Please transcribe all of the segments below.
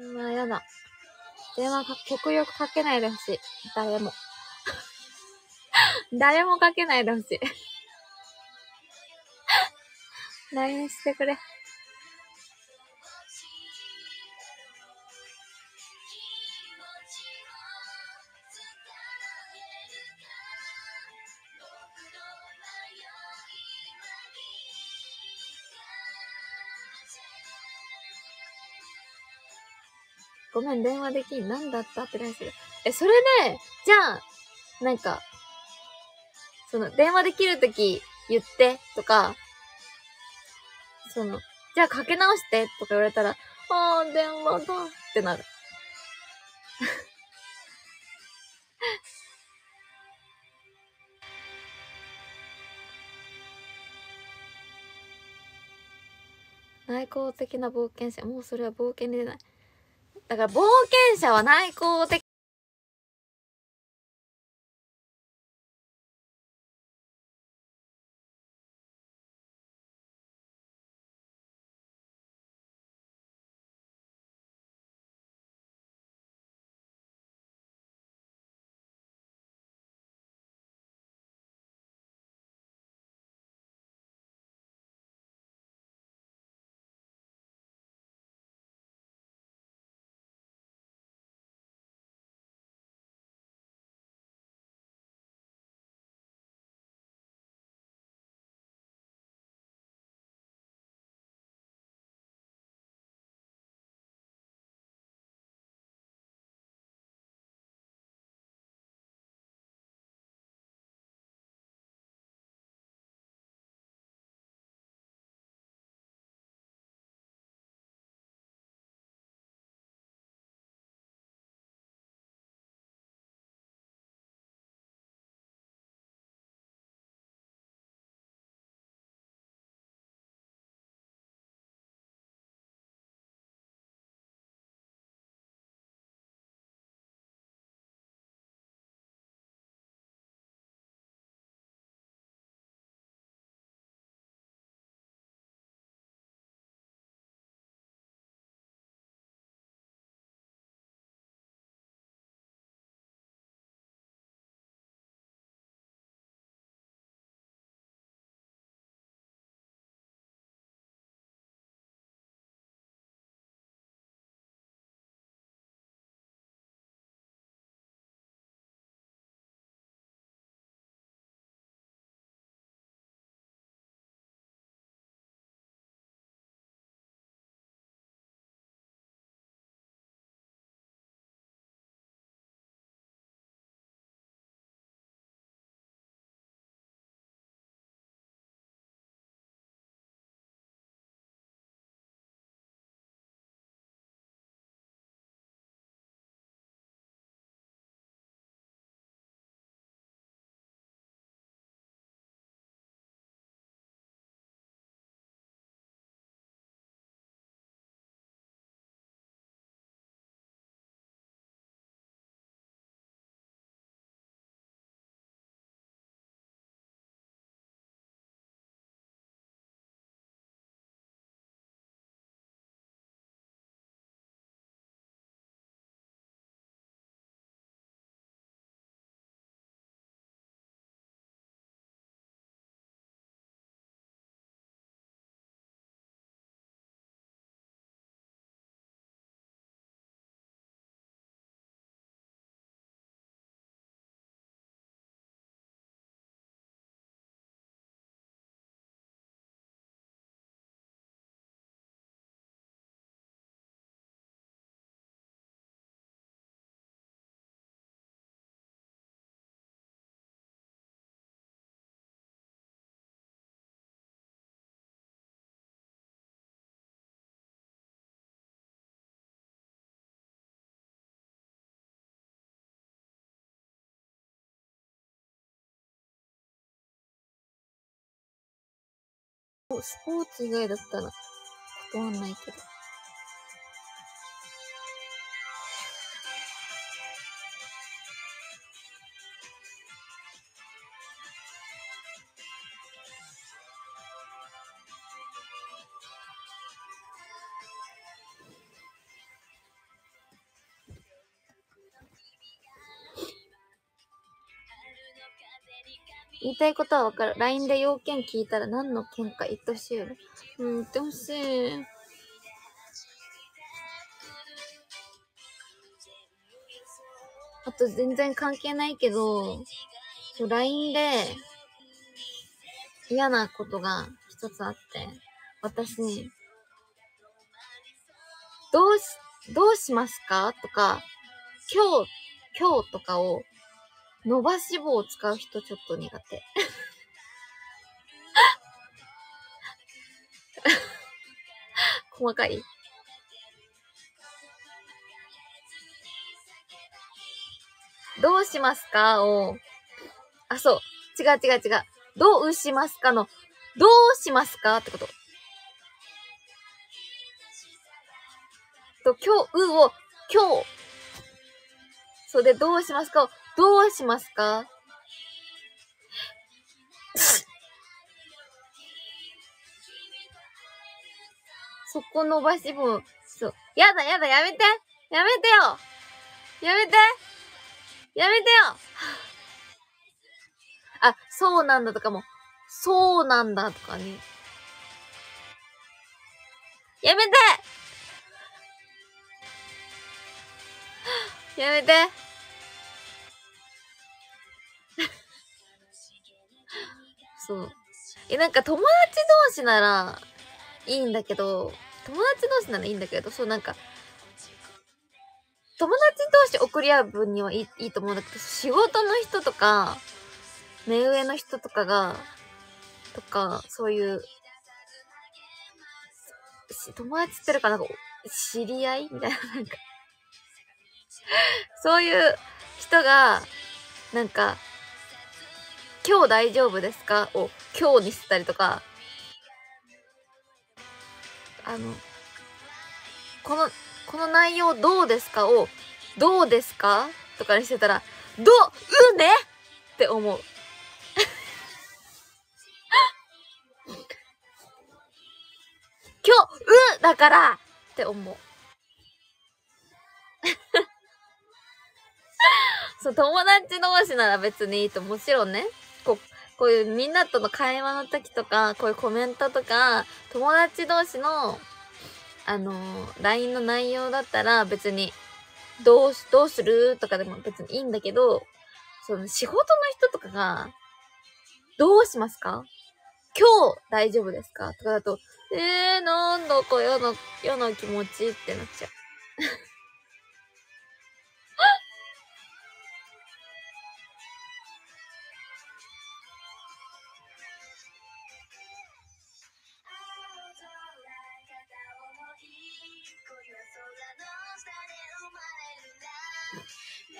うわ、やだ。電話か、極力かけないでほしい。誰も。誰もかけないでほしい。LINE してくれ。ごめん、電話できん。なんだった？ってないする。え、それで、じゃあ、なんか、その、電話できるとき言ってとか、その、じゃあかけ直してとか言われたら、あー、電話だってなる。内向的な冒険者。もうそれは冒険でない。だから冒険者は内向的スポーツ以外だったら断んないけど。たいことはわかる。LINE で要件聞いたら何の件か言ってほしいよね。うん、言ってほしい。あと全然関係ないけど、LINE で嫌なことが一つあって、私に、どうし、どうしますか？とか、今日、今日とかを伸ばし棒を使う人ちょっと苦手。細かいどうしますか？を、あ、そう。違う違う違う。どうしますかの、どうしますかってこと。と、今日、うを、今日。そうで、どうしますかを、どうしますか？そこ伸ばし棒、そう。やだやだ、やめて。やめてよ。やめて。やめてよ。あ、そうなんだとかも、そうなんだとかね。やめて。やめて。そう。え、なんか友達同士ならいいんだけど、友達同士ならいいんだけど、そうなんか、友達同士送り合う分にはいいいいと思うんだけど、仕事の人とか、目上の人とかが、とか、そういう、友達ってるかなんか、知り合いみたいな、なんかそういう人が、なんか、今日大丈夫ですか？を今日にしてたりとか、あの、この、この内容どうですか？を、どうですか？とかにしてたら、ど、う？ね？って思う。今日、うだから！って思う。そう、友達同士なら別にいいと、もちろんね、こう、いうみんなとの会話の時とか、こういうコメントとか、友達同士の、あの、LINE の内容だったら別に、どう、どうするとかでも別にいいんだけど、その仕事の人とかが、どうしますか？今日大丈夫ですか？とかだと、えー、なんだか嫌な、嫌な気持ちってなっちゃう。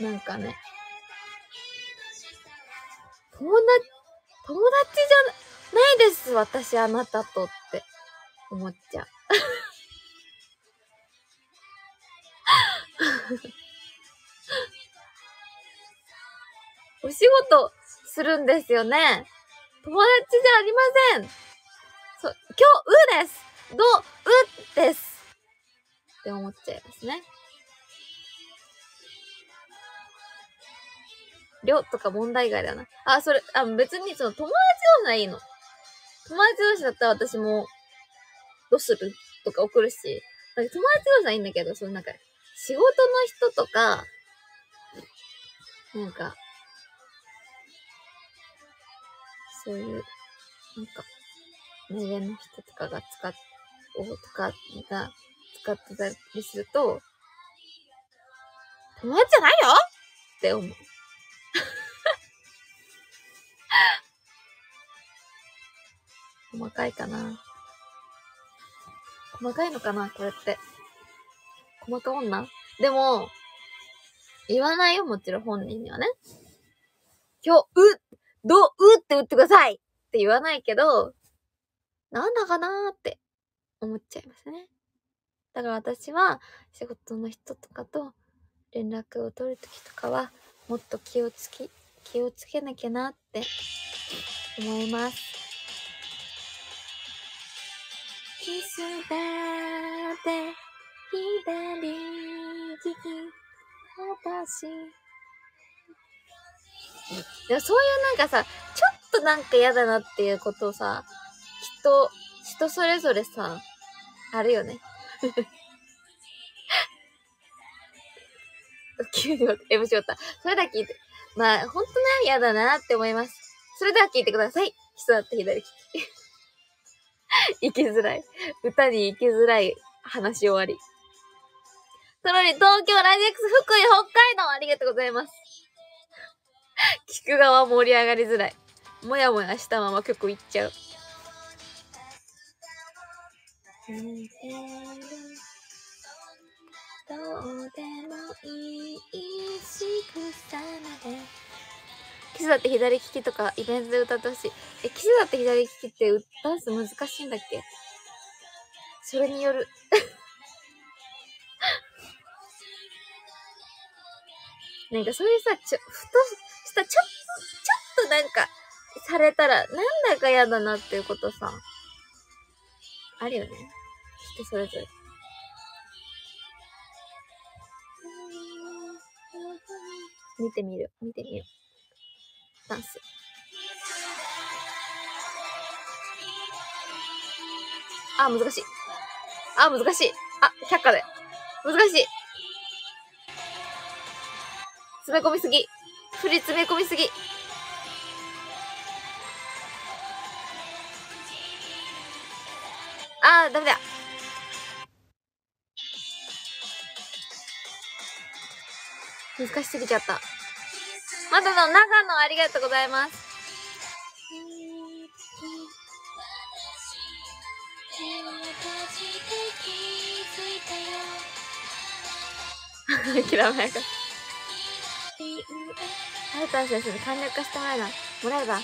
なんかね、友達、友達じゃないです、私あなたとって思っちゃう。お仕事するんですよね。友達じゃありません。そう、今日、うです。ど、うです。って思っちゃいますね。りょとか問題外だな。あ、それ、あ、別にその友達同士はいいの。友達同士だったら私も、どうする？とか送るし、友達同士はいいんだけど、そのなんか、仕事の人とか、なんか、そういう、なんか、目上の人とかが使っ、おとかが使ってたりすると、友達じゃないよって思う。細かいかな。細かいのかなこれって。細か女？でも、言わないよ、もちろん本人にはね。今日、う、ど、うって打ってくださいって言わないけど、なんだかなーって思っちゃいますね。だから私は仕事の人とかと連絡を取るときとかはもっと気をつき、気をつけなきゃなって思います。キスだって左利き私いやそういうなんかさちょっとなんか嫌だなっていうことをさ、きっと人それぞれさ、あるよね。急に、え、もしよった。それだけ聞いて。まあ、ほんとね、嫌だなって思います。それでは聞いてください。人だって左利き。行きづらい。歌に行きづらい話終わり。そのに東京ラジエクス福井北海道ありがとうございます。聞く側盛り上がりづらい。もやもやしたまま曲いっちゃう。どうでもいいし草まで。キスだって左利きとかイベントで歌ってほしい。え、キスだって左利きってダンス難しいんだっけ？それによる。なんかそういうさ、ちょ、ふとした、ちょ、ちょっとなんか、されたら、なんだか嫌だなっていうことさ、あるよね。人それぞれ。見てみる。見てみよう。ダンス。あ、難しい。あ、難しい。あ、却下で。難しい。詰め込みすぎ。振り詰め込みすぎ。あー、ダメだ。難しすぎちゃった。まだの長野ありがとうございます。諦めやかった。はるたん先生に簡略化してもらえば、もらえば。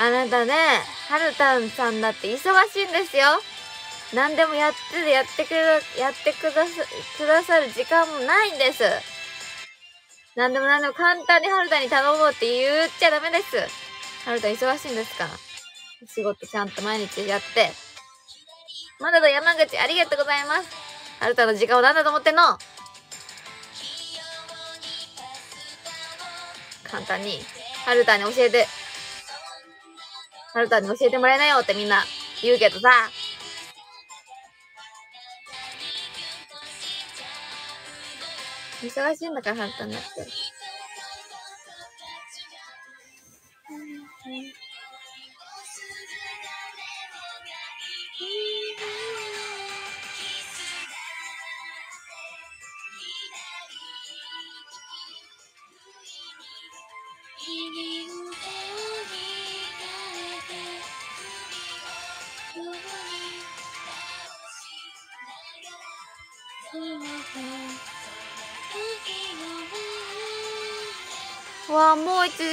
あなたね、はるたんさんだって忙しいんですよ。何でもやってやってくれ、やってくださ、くださる時間もないんです。何でも何でも簡単にはるたに頼もうって言っちゃダメです。はるた忙しいんですか？ら。仕事ちゃんと毎日やって。まだだ山口ありがとうございます。はるたの時間を何だと思ってんの？簡単に、はるたに教えて、はるたに教えてもらえないよってみんな言うけどさ。忙しいんだから、ハンターになって。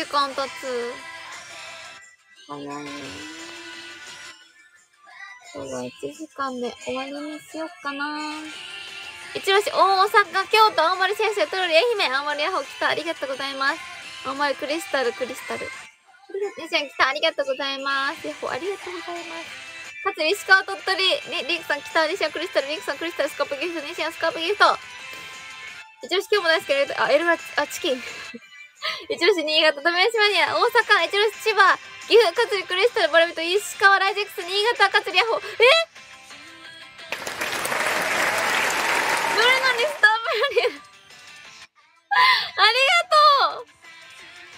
時間経つ。早いね。今日は1時間で終わりにしよっかな。一押し、大阪、京都、青森先生、トロリ、愛媛、青森ヤホー来た。ありがとうございます。青森クリスタル、クリスタル。姉ちゃん来た。ありがとうございます。ヤホー、ありがとうございます。かつ、石川鳥取、リリンクさん来た、西アクリスタル、リンクさんクリスタル、スカープギフト、西アスカープギフト。一押し今日も大好きあ、エルラ、あ、チキン。一押し新潟、富吉マニア、大阪、一押し千葉、岐阜、カツリ、クリスタル、ボラビト、石川、ライジックス、新潟、カツリ、ヤホー？えどれなんですターブラリありがとう。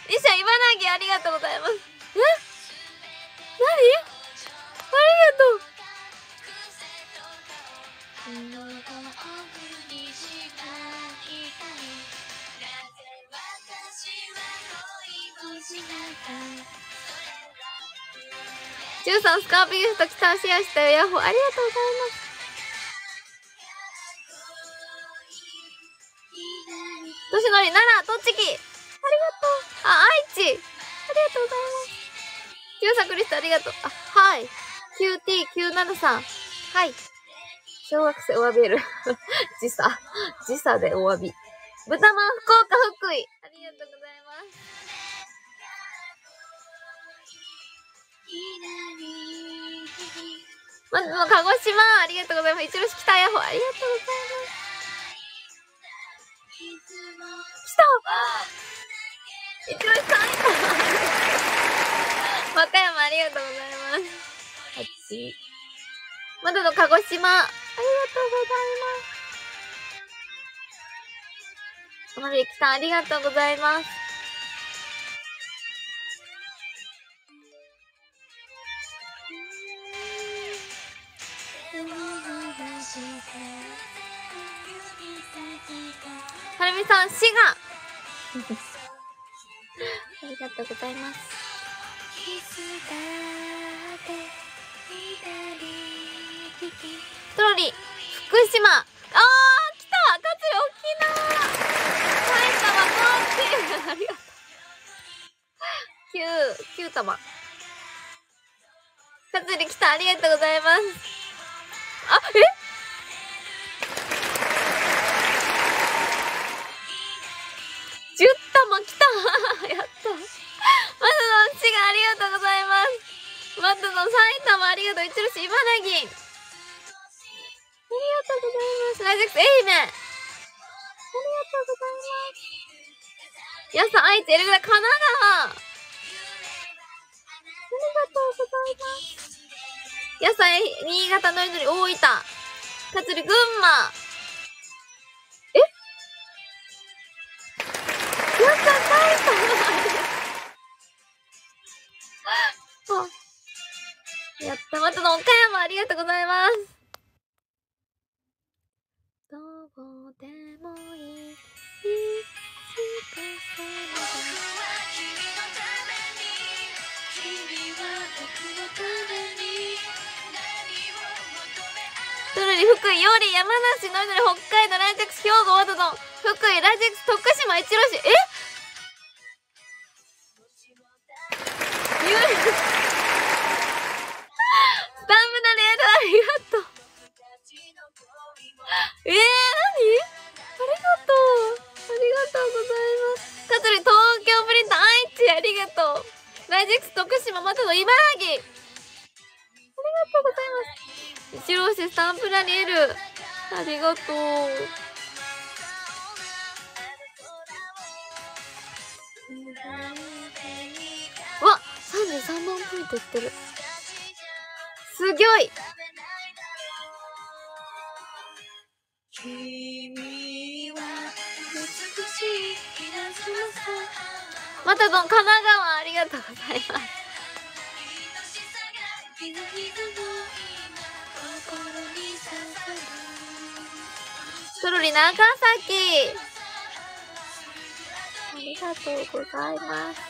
西ゃ、茨城ありがとうございます。え？何？ありがとう。ジュンさん、スカービーフト来たシェアしたよ。ヤッホー。ありがとうございます。としのり、奈良、栃木。ありがとう。あ、愛知。ありがとうございます。キューサクリスト、ありがとう。あ、はい。QT973。はい。小学生お詫びる。時差。時差でお詫び。豚まん福岡福井。まず鹿児島、ありがとうございます。一路来た。やほ、ありがとうございます。来た。一路さん和歌山ありがとうございます。8。まだの鹿児島。ありがとうございます。おまりきさんありがとうございます。ありがとうございます。トロリ、福島。あー、来た勝つ沖縄埼玉、高知ありがとう。九、九玉。勝つ来たありがとうございます。あ、え？十玉来た やったの滋賀ありがとうございます。まずの埼玉ありがとう一路市茨城ありがとうございますラジェクス愛媛ありがとうございますやさ愛知エルグラ神奈川ありがとうございますやさ新潟のりのり大分かつり群馬えやっありがとうございます。どうでもいい。いつかトルリ福井、より山梨、のりのり、北海道、ラジェクス、兵庫、ワトドン、福井、ラジェクス、徳島、一路市、え？とうございます。かつり、東京プリント、愛知、ありがとう。ラジェクス、徳島、またの茨城。ありがとうございます。一郎市スタンプラリエル。ありがとう。うわ33万ポイントいってる。すギョいまたどん、神奈川ありがとうございます。トロリ長崎ありがとうございます。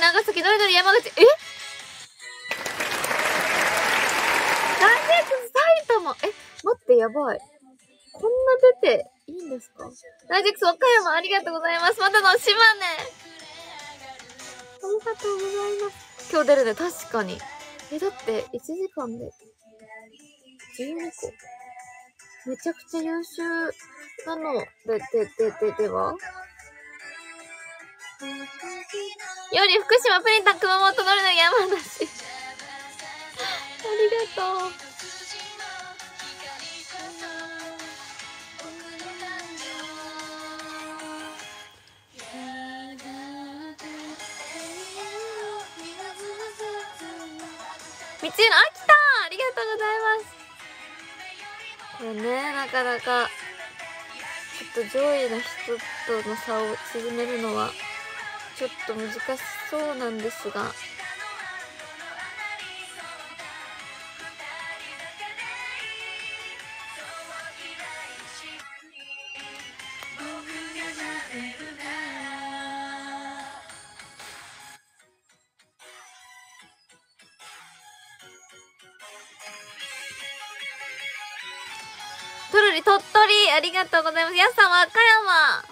長崎、どれどれ山口、え？ラジェクス埼玉え、待って、やばい。こんな出ていいんですか？ラジェクス和歌山ありがとうございます。またの島根ありがとうございます。今日出るね、確かに。え、だって、1時間で、12個。めちゃくちゃ優秀なので、で、で、で、では？より福島プリンタン熊本のりの山梨。ありがとう。みちる、あ、来たありがとうございます。これね、なかなか、ちょっと上位の人との差を縮めるのは、ちょっと難しそうなんですが。トルリ鳥取ありがとうございます。やすさん和歌山あ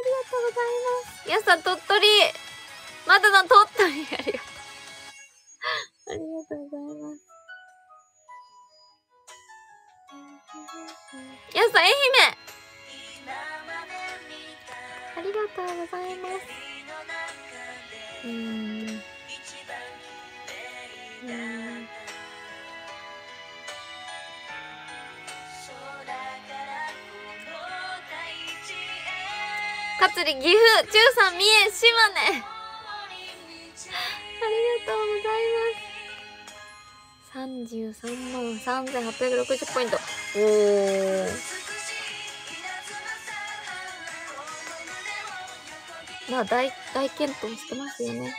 りがとうございます。やさん鳥取まだの鳥取ありがとう。かつり岐阜、中さん、三重、島根。ありがとうございます。33万3860ポイント。おー。まあ、大、大健闘してますよね。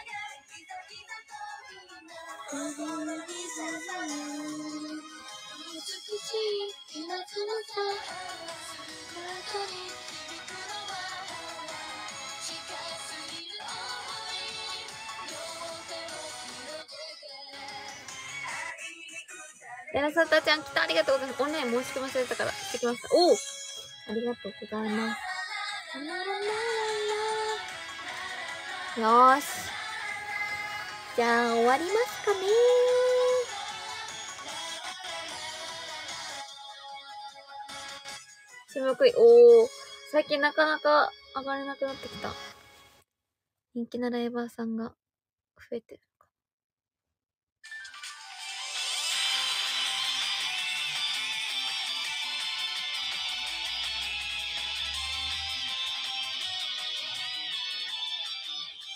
やらさたちゃん来た。ありがとうございます。オンライン申し込ませたから。してきました。おおありがとうございます。よーし。じゃあ終わりますかね締めくり、おー。最近なかなか上がれなくなってきた。人気なライバーさんが増えてる。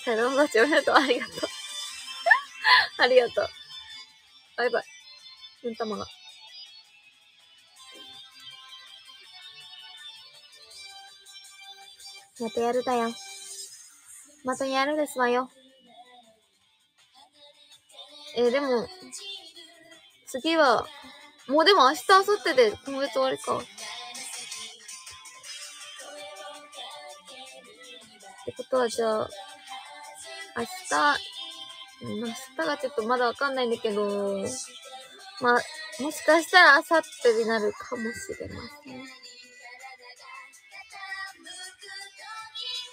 さよなら。おめでとう。ありがとう。ありがとう。バイバイ。うんたまが。またやるだよ。またやるですわよ。えー、でも、次は、もうでも明日、明後日で今月終わりか。ってことはじゃあ、明日、明日がちょっとまだわかんないんだけど、まあ、もしかしたら明後日になるかもしれません。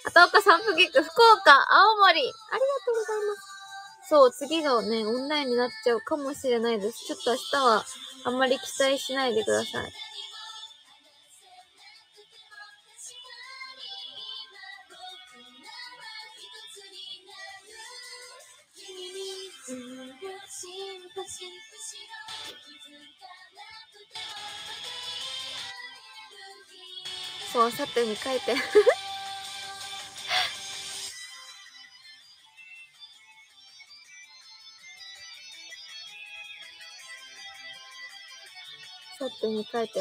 あたおか散歩ギック、福岡、青森、ありがとうございます。そう、次がね、オンラインになっちゃうかもしれないです。ちょっと明日はあんまり期待しないでください。そう、さてに書いて。さてに書いて。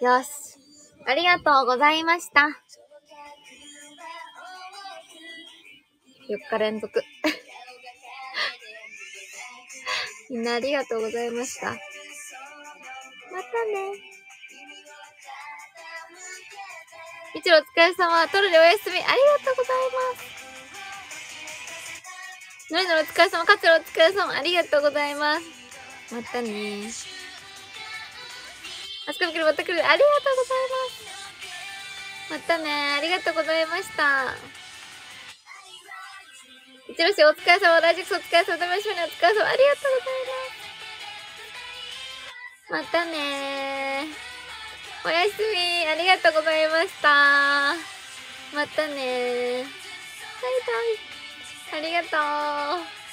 よし。ありがとうございました。4日連続。みんなありがとうございました。またね。一郎お疲れ様。トルでおやすみ。ありがとうございます。のりのお疲れ様。カツロお疲れ様。ありがとうございます。またね。あすかみくるまた来る。ありがとうございます。またね。ありがとうございました。一ノ瀬お疲れ様、ラジクスお疲れ様、ダメショお疲れ様、ありがとうございます。また。ねおやすみ、ありがとうございました。また。ねバイバイ。ありがとう。